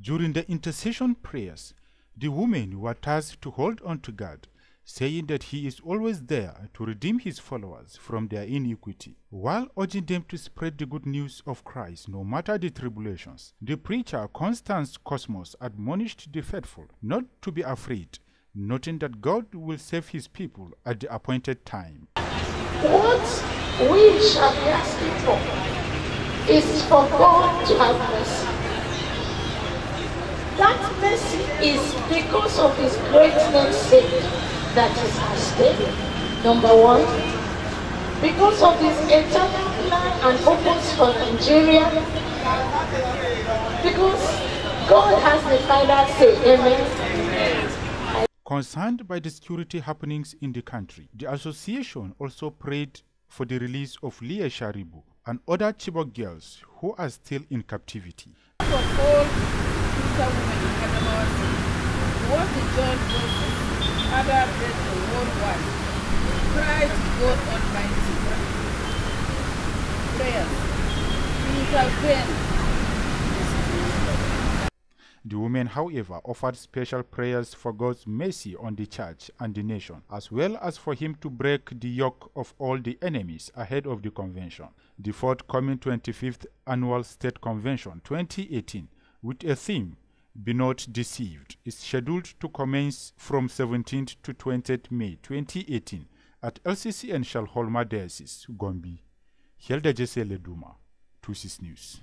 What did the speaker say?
During the intercession prayers, the women were tasked to hold on to God, saying that He is always there to redeem His followers from their iniquity, while urging them to spread the good news of Christ no matter the tribulations. The preacher Constance Cosmos admonished the faithful not to be afraid, noting that God will save His people at the appointed time. What we shall be asking for is for God to have mercy. That mercy is because of His great namesake that is at stake. Number one, because of His eternal plan and purpose for Nigeria. Because God has the final say. Amen. Concerned by the security happenings in the country, the association also prayed for the release of Leah Sharibu and other Chibok girls who are still in captivity. The cry to God Almighty. Prayers, The women, however, offered special prayers for God's mercy on the church and the nation, as well as for Him to break the yoke of all the enemies ahead of the convention. The forthcoming 25th Annual State Convention 2018, with a theme, Be Not Deceived, is scheduled to commence from 17th to 20th May 2018 at LCCN Shalholma Diocese, Gombi. Hyelda Jesiel Yaduma, Tusis News.